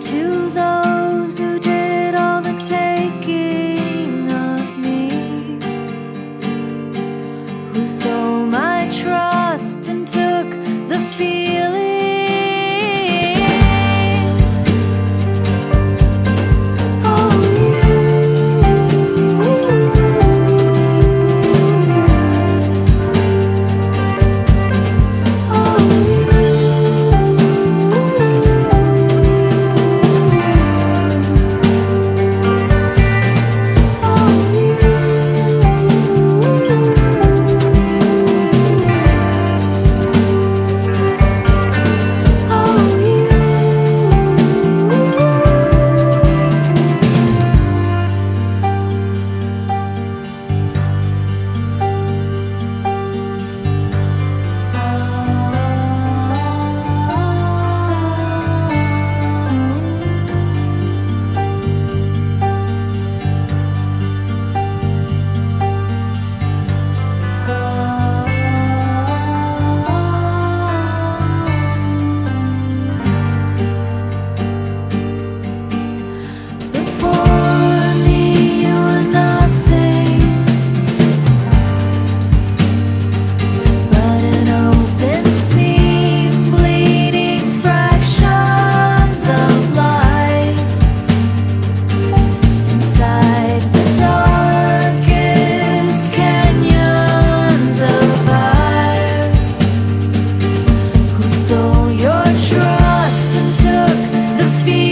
to those who did all the taking of me, who stole my trust the fear.